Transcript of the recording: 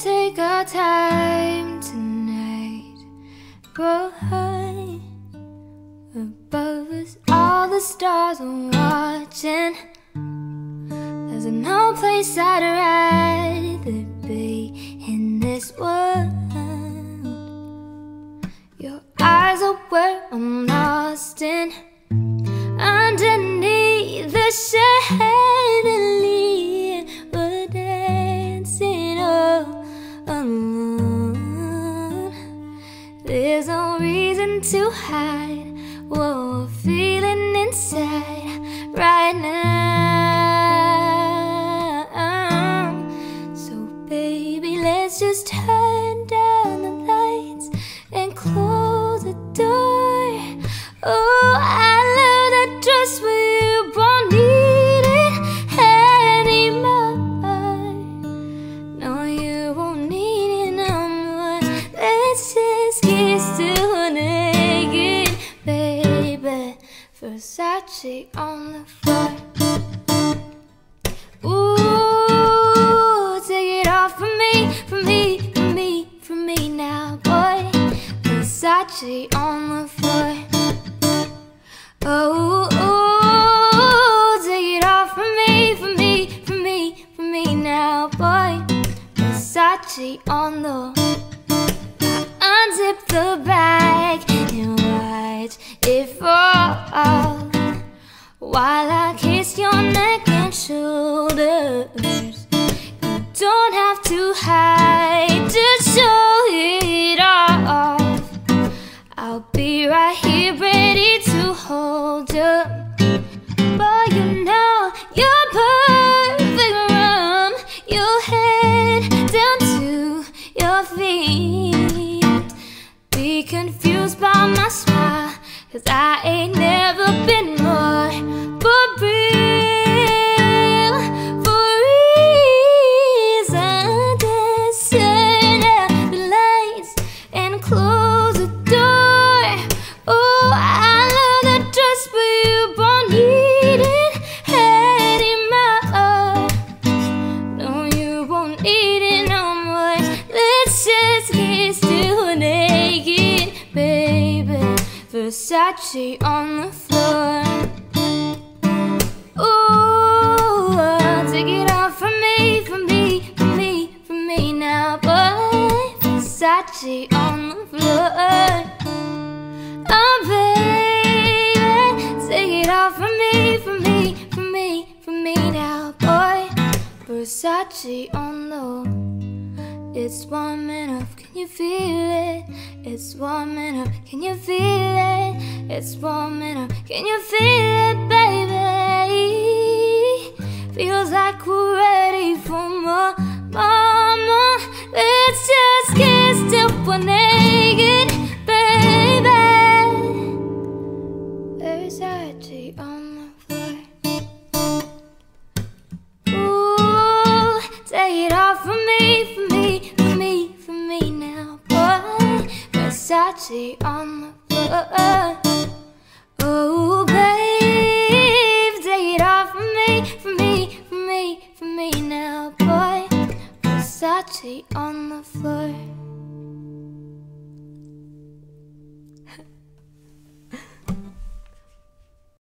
Take our time tonight. Go high above us, all the stars are watching. There's no place I'd rather be in this world. Your eyes are where I'm lost in. There's no reason to hide what we're feeling inside right now. Versace on the floor. Ooh, take it off from me, from me, from me, from me now, boy. Versace on the floor. Oh, ooh, take it off from me, from me, from me, from me now, boy. Versace on the. I Unzip the bag while I kiss your neck and shoulders. You don't have to hide to show it off. I'll be right here ready to hold you. But you know you're perfect from your head down to your feet. Be confused by my smile, cause I ain't Versace on the floor. Ooh, uh, take it off oh, from me, from me, from me, from me now, boy. Versace on the floor. Oh, baby, take it off from me, from me, from me, from me now, boy. Versace on the. It's warming up, can you feel it? It's warming up, can you feel it? It's warming up, can you feel it, baby? Versace on the floor. Oh, babe, take it off from me, from me, from me, from me now, boy. Versace on